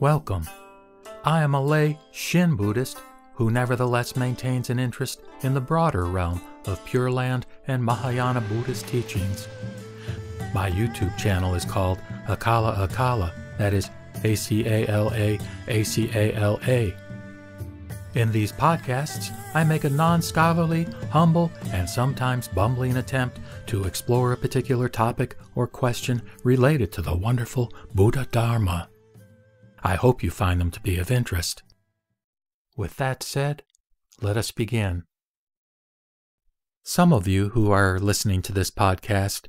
Welcome. I am a lay Shin Buddhist who nevertheless maintains an interest in the broader realm of Pure Land and Mahayana Buddhist teachings. My YouTube channel is called Acala Acala, that is A C A L A A C A L A. In these podcasts, I make a non scholarly, humble, and sometimes bumbling attempt to explore a particular topic or question related to the wonderful Buddha Dharma. I hope you find them to be of interest. With that said, let us begin. Some of you who are listening to this podcast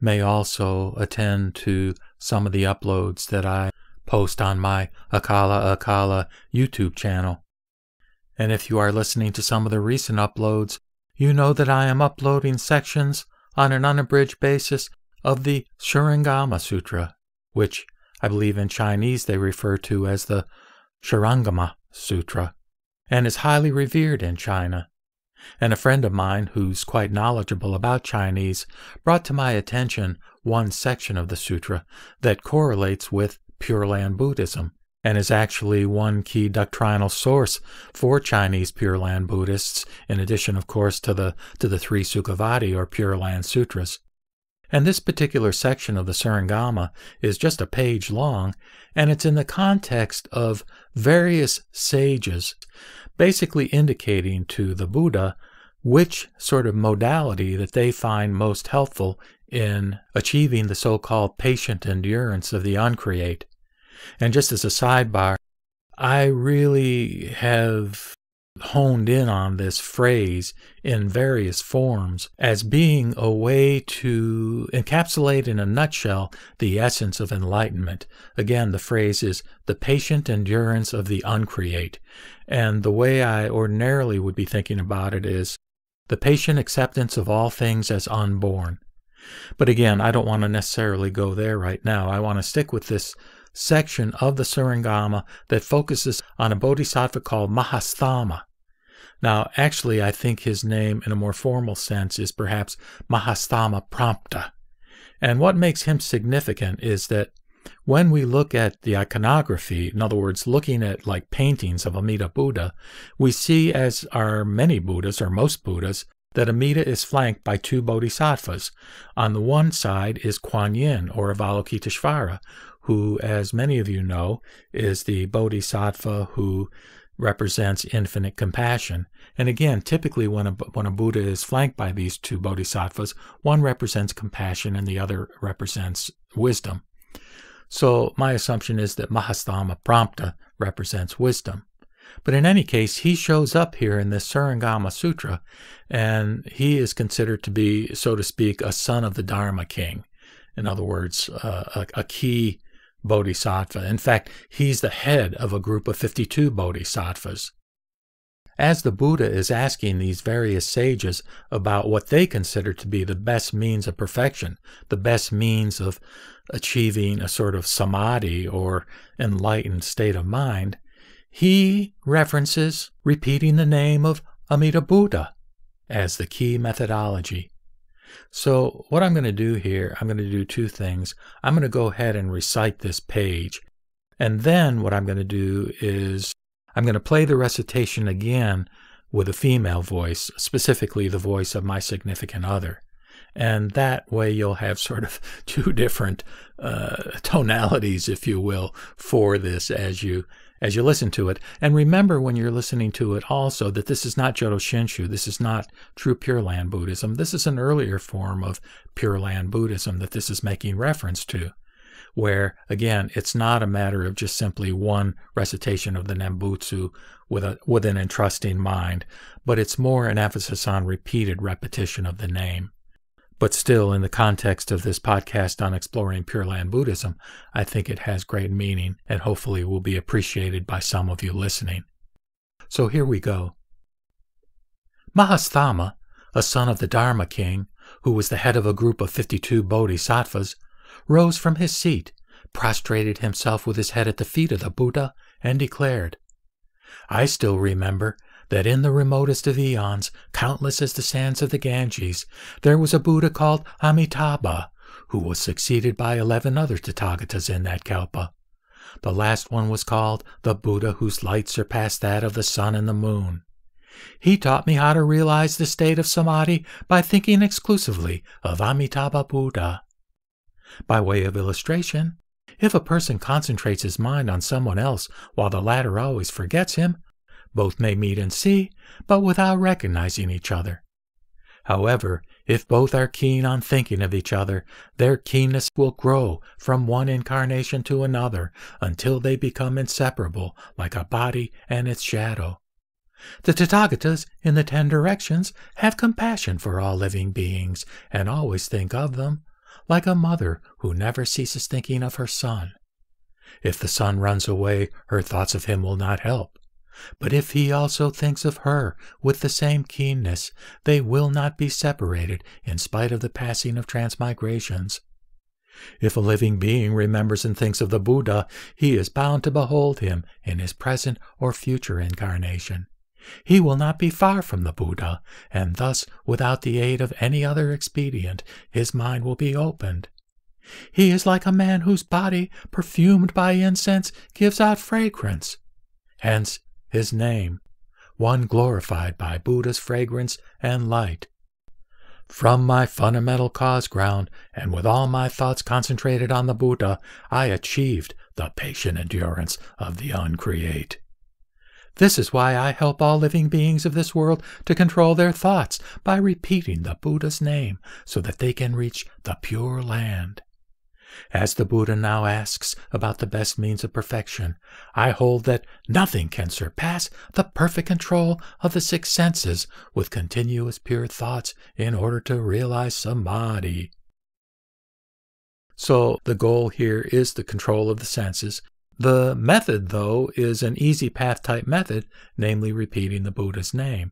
may also attend to some of the uploads that I post on my Acala Acala YouTube channel. And if you are listening to some of the recent uploads, you know that I am uploading sections on an unabridged basis of the Shurangama Sutra, which I believe in Chinese they refer to as the Shurangama Sutra, and is highly revered in China. And a friend of mine who's quite knowledgeable about Chinese brought to my attention one section of the sutra that correlates with Pure Land Buddhism and is actually one key doctrinal source for Chinese Pure Land Buddhists, in addition, of course, to the, to the three Sukhavati or Pure Land Sutras. And this particular section of the Surangama is just a page long, and it's in the context of various sages basically indicating to the Buddha which sort of modality that they find most helpful in achieving the so called patient endurance of the uncreate. And just as a sidebar, I really have honed in on this phrase in various forms as being a way to encapsulate in a nutshell the essence of enlightenment. Again, the phrase is the patient endurance of the uncreate. And the way I ordinarily would be thinking about it is the patient acceptance of all things as unborn. But again, I don't want to necessarily go there right now. I want to stick with this section of the Surangama that focuses on a bodhisattva called Mahasthama. Now, actually, I think his name in a more formal sense is perhaps Mahasthama Prapta. And what makes him significant is that when we look at the iconography, in other words, looking at like paintings of Amida Buddha, we see, as are many Buddhas or most Buddhas, that Amida is flanked by two bodhisattvas. On the one side is Kuan Yin, or Avalokiteshvara, who, as many of you know, is the bodhisattva who represents infinite compassion. And again, typically when a, when a Buddha is flanked by these two bodhisattvas, one represents compassion and the other represents wisdom. So my assumption is that Mahasthama Prapta represents wisdom. But in any case, he shows up here in this Surangama Sutra, and he is considered to be, so to speak, a son of the Dharma king. In other words, uh, a, a key bodhisattva. In fact, he's the head of a group of 52 bodhisattvas. As the Buddha is asking these various sages about what they consider to be the best means of perfection, the best means of achieving a sort of samadhi or enlightened state of mind, he references repeating the name of Amida Buddha as the key methodology. So what I'm going to do here, I'm going to do two things. I'm going to go ahead and recite this page. And then what I'm going to do is I'm going to play the recitation again with a female voice, specifically the voice of my significant other. And that way you'll have sort of two different uh, tonalities, if you will, for this as you as you listen to it. And remember when you're listening to it also that this is not Jodo Shinshu. This is not true Pure Land Buddhism. This is an earlier form of Pure Land Buddhism that this is making reference to. Where, again, it's not a matter of just simply one recitation of the Nembutsu with, a, with an entrusting mind, but it's more an emphasis on repeated repetition of the name. But still, in the context of this podcast on exploring Pure Land Buddhism, I think it has great meaning and hopefully will be appreciated by some of you listening. So here we go. Mahasthama, a son of the Dharma king, who was the head of a group of 52 bodhisattvas, rose from his seat, prostrated himself with his head at the feet of the Buddha, and declared, I still remember that in the remotest of eons, countless as the sands of the Ganges, there was a Buddha called Amitabha, who was succeeded by eleven other Tathagatas in that Kalpa. The last one was called the Buddha whose light surpassed that of the sun and the moon. He taught me how to realize the state of samadhi by thinking exclusively of Amitabha Buddha. By way of illustration, if a person concentrates his mind on someone else while the latter always forgets him, both may meet and see, but without recognizing each other. However, if both are keen on thinking of each other, their keenness will grow from one incarnation to another until they become inseparable like a body and its shadow. The Tathagatas in the ten directions have compassion for all living beings and always think of them, like a mother who never ceases thinking of her son. If the son runs away, her thoughts of him will not help. But if he also thinks of her with the same keenness, they will not be separated in spite of the passing of transmigrations. If a living being remembers and thinks of the Buddha, he is bound to behold him in his present or future incarnation. He will not be far from the Buddha, and thus, without the aid of any other expedient, his mind will be opened. He is like a man whose body, perfumed by incense, gives out fragrance. Hence his name, one glorified by Buddha's fragrance and light. From my fundamental cause ground, and with all my thoughts concentrated on the Buddha, I achieved the patient endurance of the uncreate. This is why I help all living beings of this world to control their thoughts by repeating the Buddha's name so that they can reach the Pure Land. As the Buddha now asks about the best means of perfection, I hold that nothing can surpass the perfect control of the six senses with continuous pure thoughts in order to realize samadhi. So the goal here is the control of the senses the method, though, is an easy path type method, namely repeating the Buddha's name.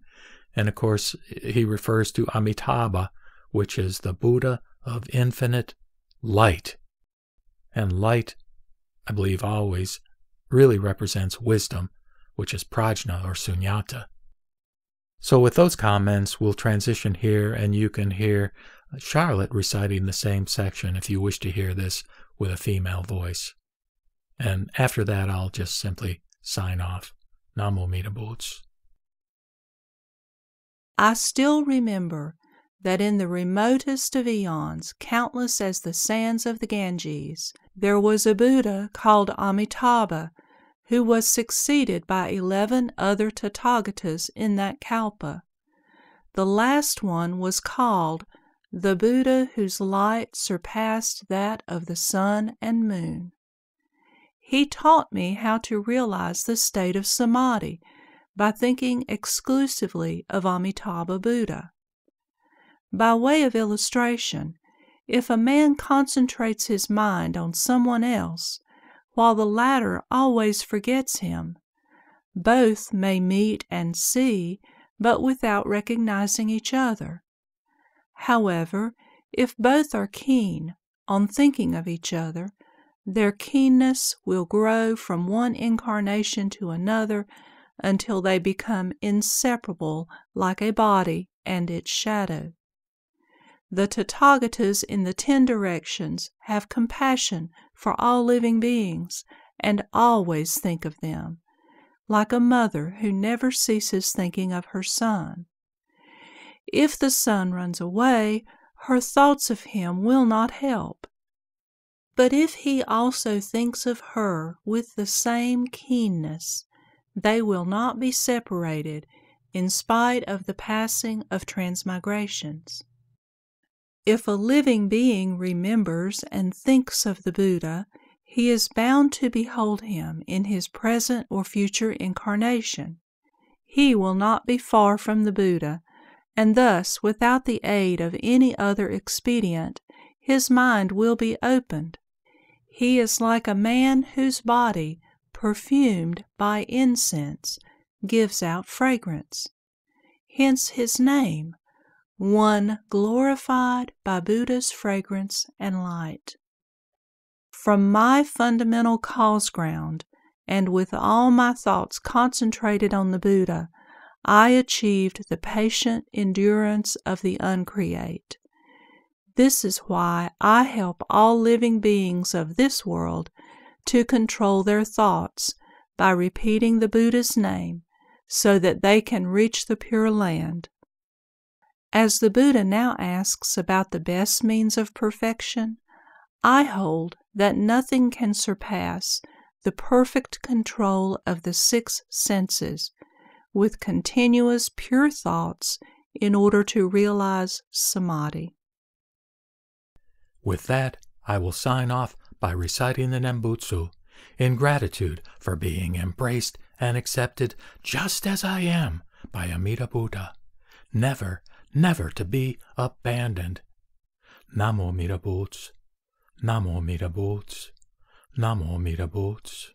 And of course, he refers to Amitabha, which is the Buddha of infinite light. And light, I believe always, really represents wisdom, which is prajna or sunyata. So, with those comments, we'll transition here, and you can hear Charlotte reciting the same section if you wish to hear this with a female voice. And after that, I'll just simply sign off. Namo Amida Butsu. I still remember that in the remotest of eons, countless as the sands of the Ganges, there was a Buddha called Amitabha, who was succeeded by eleven other Tathagatas in that Kalpa. The last one was called the Buddha whose light surpassed that of the sun and moon. He taught me how to realize the state of samadhi by thinking exclusively of Amitabha Buddha. By way of illustration, if a man concentrates his mind on someone else while the latter always forgets him, both may meet and see, but without recognizing each other. However, if both are keen on thinking of each other, their keenness will grow from one incarnation to another until they become inseparable like a body and its shadow. The Tathagatas in the ten directions have compassion for all living beings and always think of them, like a mother who never ceases thinking of her son. If the son runs away, her thoughts of him will not help. But if he also thinks of her with the same keenness, they will not be separated in spite of the passing of transmigrations. If a living being remembers and thinks of the Buddha, he is bound to behold him in his present or future incarnation. He will not be far from the Buddha, and thus, without the aid of any other expedient, his mind will be opened he is like a man whose body, perfumed by incense, gives out fragrance. Hence his name, one glorified by Buddha's fragrance and light. From my fundamental cause ground, and with all my thoughts concentrated on the Buddha, I achieved the patient endurance of the uncreate. This is why I help all living beings of this world to control their thoughts by repeating the Buddha's name so that they can reach the Pure Land. As the Buddha now asks about the best means of perfection, I hold that nothing can surpass the perfect control of the six senses with continuous pure thoughts in order to realize samadhi. With that, I will sign off by reciting the Nembutsu in gratitude for being embraced and accepted just as I am by Amida Buddha, never, never to be abandoned. Namo Amida Butsu, Namo Amida Butsu, Namo Amida Butsu.